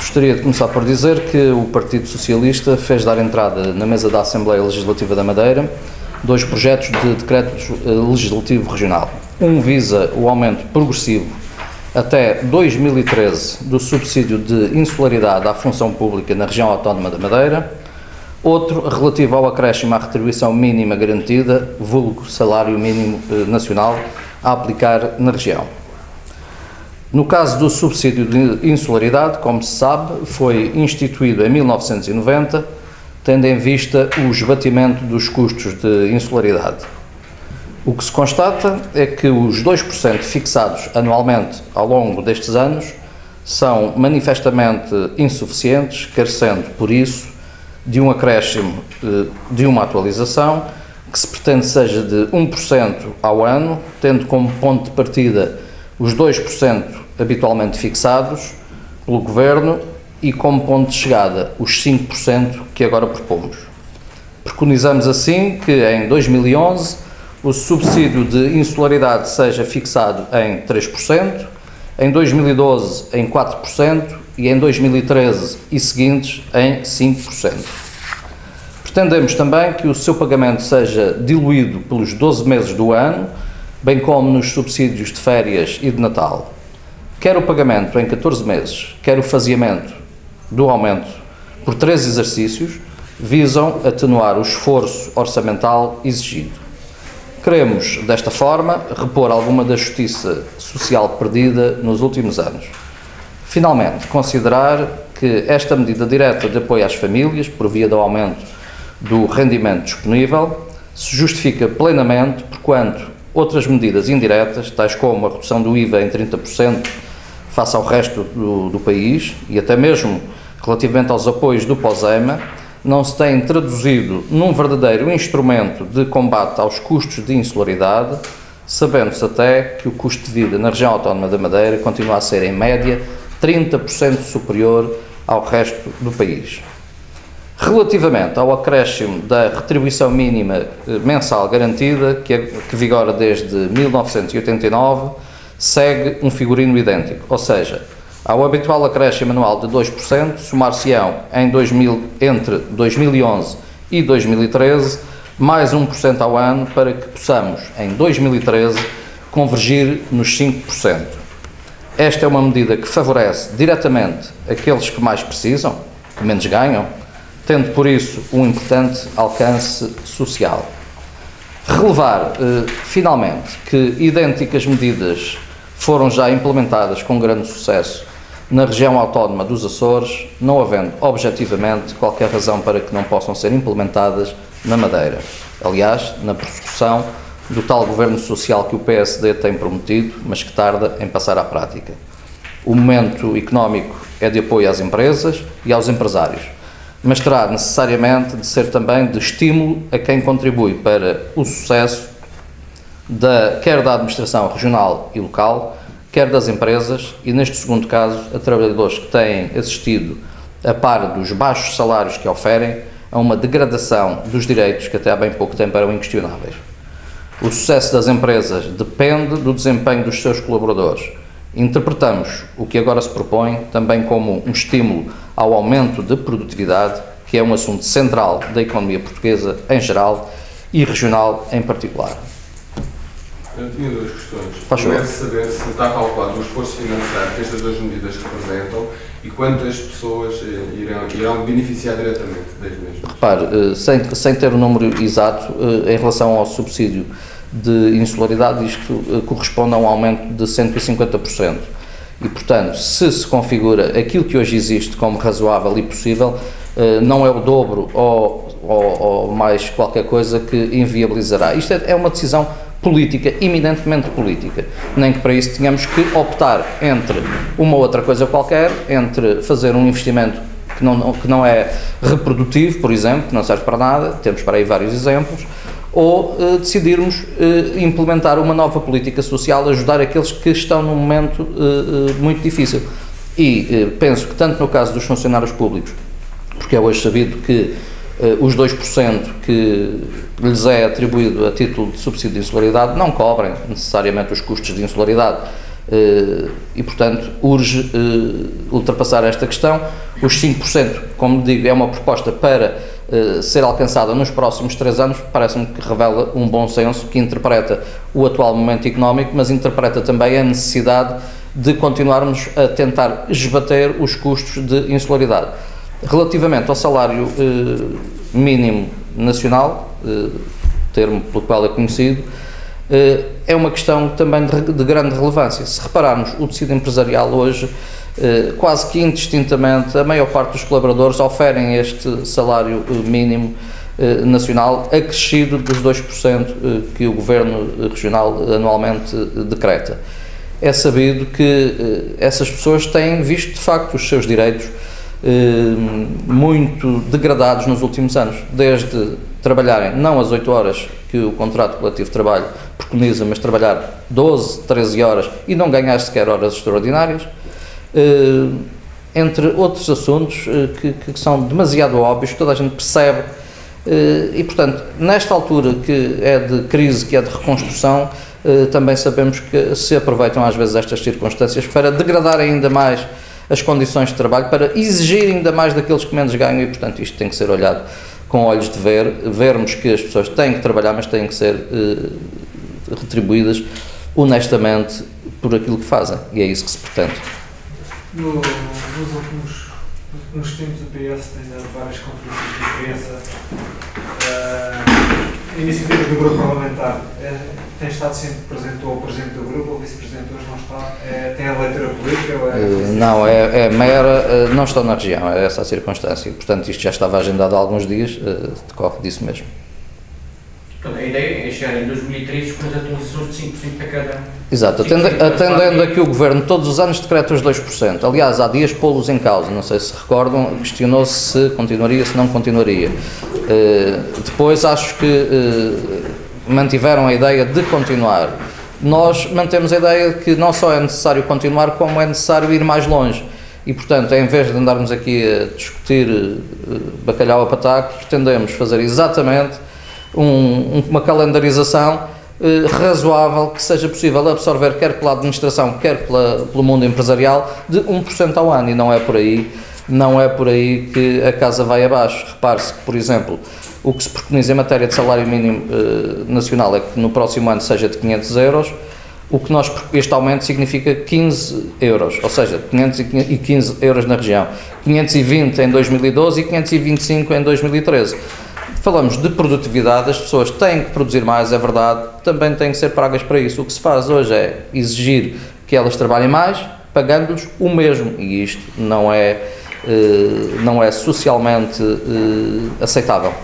Gostaria de começar por dizer que o Partido Socialista fez dar entrada na mesa da Assembleia Legislativa da Madeira dois projetos de decreto eh, legislativo regional. Um visa o aumento progressivo até 2013 do subsídio de insularidade à função pública na região autónoma da Madeira, outro relativo ao acréscimo à retribuição mínima garantida, vulgo salário mínimo eh, nacional, a aplicar na região. No caso do subsídio de insularidade, como se sabe, foi instituído em 1990, tendo em vista o esbatimento dos custos de insularidade. O que se constata é que os 2% fixados anualmente ao longo destes anos são manifestamente insuficientes, carecendo, por isso, de um acréscimo, eh, de uma atualização, que se pretende seja de 1% ao ano, tendo como ponto de partida os 2% habitualmente fixados pelo Governo e como ponto de chegada os 5% que agora propomos. Preconizamos assim que em 2011 o subsídio de insularidade seja fixado em 3%, em 2012 em 4% e em 2013 e seguintes em 5%. Pretendemos também que o seu pagamento seja diluído pelos 12 meses do ano, bem como nos subsídios de férias e de Natal. Quer o pagamento em 14 meses, quer o faseamento do aumento por três exercícios, visam atenuar o esforço orçamental exigido. Queremos, desta forma, repor alguma da justiça social perdida nos últimos anos. Finalmente, considerar que esta medida direta de apoio às famílias, por via do aumento do rendimento disponível, se justifica plenamente porquanto outras medidas indiretas, tais como a redução do IVA em 30% face ao resto do, do país e até mesmo relativamente aos apoios do POSEMA, não se têm traduzido num verdadeiro instrumento de combate aos custos de insularidade, sabendo-se até que o custo de vida na região autónoma da Madeira continua a ser, em média, 30% superior ao resto do país. Relativamente ao acréscimo da retribuição mínima eh, mensal garantida, que, é, que vigora desde 1989, segue um figurino idêntico, ou seja, ao habitual acréscimo anual de 2%, somar-se-ão entre 2011 e 2013 mais 1% ao ano para que possamos, em 2013, convergir nos 5%. Esta é uma medida que favorece diretamente aqueles que mais precisam, que menos ganham, tendo por isso um importante alcance social. Relevar, eh, finalmente, que idênticas medidas foram já implementadas com grande sucesso na região autónoma dos Açores, não havendo objetivamente qualquer razão para que não possam ser implementadas na Madeira. Aliás, na prossecução do tal governo social que o PSD tem prometido, mas que tarda em passar à prática. O momento económico é de apoio às empresas e aos empresários, mas terá necessariamente de ser também de estímulo a quem contribui para o sucesso da, quer da administração regional e local, quer das empresas e, neste segundo caso, a trabalhadores que têm assistido, a par dos baixos salários que oferem, a uma degradação dos direitos que até há bem pouco tempo eram inquestionáveis. O sucesso das empresas depende do desempenho dos seus colaboradores. Interpretamos o que agora se propõe também como um estímulo ao aumento de produtividade, que é um assunto central da economia portuguesa em geral e regional em particular. Eu tinha duas questões. Faz Primeiro, saber se está calculado o esforço financeiro que estas duas medidas representam e quantas pessoas eh, irão, irão beneficiar diretamente das mesmas. Repare, eh, sem, sem ter o um número exato, eh, em relação ao subsídio de insularidade, isto corresponde a um aumento de 150%. E, portanto, se se configura aquilo que hoje existe como razoável e possível, não é o dobro ou, ou, ou mais qualquer coisa que inviabilizará. Isto é, é uma decisão política, eminentemente política. Nem que para isso tenhamos que optar entre uma outra coisa qualquer, entre fazer um investimento que não, que não é reprodutivo, por exemplo, que não serve para nada, temos para aí vários exemplos, ou uh, decidirmos uh, implementar uma nova política social, ajudar aqueles que estão num momento uh, muito difícil. E penso que tanto no caso dos funcionários públicos, porque é hoje sabido que os 2% que lhes é atribuído a título de subsídio de insularidade não cobrem necessariamente os custos de insularidade. e, portanto, urge ultrapassar esta questão. Os 5%, como digo, é uma proposta para ser alcançada nos próximos três anos, parece-me que revela um bom senso que interpreta o atual momento económico, mas interpreta também a necessidade de continuarmos a tentar esbater os custos de insularidade. Relativamente ao salário eh, mínimo nacional, eh, termo pelo qual é conhecido, eh, é uma questão também de, de, grande relevância. Se repararmos, o tecido empresarial hoje, eh, quase que indistintamente, a maior parte dos colaboradores oferem este salário eh, mínimo eh, nacional acrescido dos 2% que o Governo Regional anualmente decreta. É sabido que eh, essas pessoas têm visto de facto os seus direitos eh, muito degradados nos últimos anos, desde trabalharem não as 8 horas que o contrato coletivo de trabalho preconiza, mas trabalhar 12, 13 horas e não ganhar sequer horas extraordinárias, eh, entre outros assuntos que, que são demasiado óbvios, toda a gente percebe, e portanto, nesta altura que é de crise, que é de reconstrução, eh, também sabemos que se aproveitam às vezes estas circunstâncias para degradar ainda mais as condições de trabalho, para exigir ainda mais daqueles que menos ganham e, portanto, isto tem que ser olhado com olhos de ver, vermos que as pessoas têm que trabalhar, mas têm que ser retribuídas honestamente por aquilo que fazem e é isso que se pretende. No, nos últimos nos tempos o PS tem dado várias conferências de imprensa, uh, iniciativas do grupo parlamentar. Uh, tem estado sempre presente ou o presidente do grupo ou o vice-presidente hoje não está? É, tem a leitura política? Ou é uh, não, é, é mera, uh, não estou na região, é essa a circunstância. Portanto, isto já estava agendado há alguns dias, uh, decorre disso mesmo. A ideia é chegar em 2013 com as atualizações de 5% para cada. Exato, atendendo, atendendo aqui o Governo todos os anos decreta os 2%. Aliás, há dias pô-los em causa, não sei se recordam, questionou-se se continuaria, se não continuaria. Uh, depois acho que uh, mantiveram a ideia de continuar. Nós mantemos a ideia de que não só é necessário continuar, como é necessário ir mais longe. E, portanto, em vez de andarmos aqui a discutir eh, bacalhau a pataco, pretendemos fazer exatamente um, uma calendarização eh, razoável que seja possível absorver, quer pela administração, quer pela, pelo mundo empresarial, de 1% ao ano. E não é por aí, não é por aí que a casa vai abaixo. Repare-se que, por exemplo, o que se preconiza em matéria de salário mínimo eh, nacional é que no próximo ano seja de 500 euros, o que nós, este aumento significa 15 euros, ou seja, 515 euros na região, 520 em 2012 e 525 em 2013. Falamos de produtividade, as pessoas têm que produzir mais, é verdade, também têm que ser pagas para isso. O que se faz hoje é exigir que elas trabalhem mais, pagando-lhes o mesmo, e isto não é, eh, não é socialmente eh, aceitável.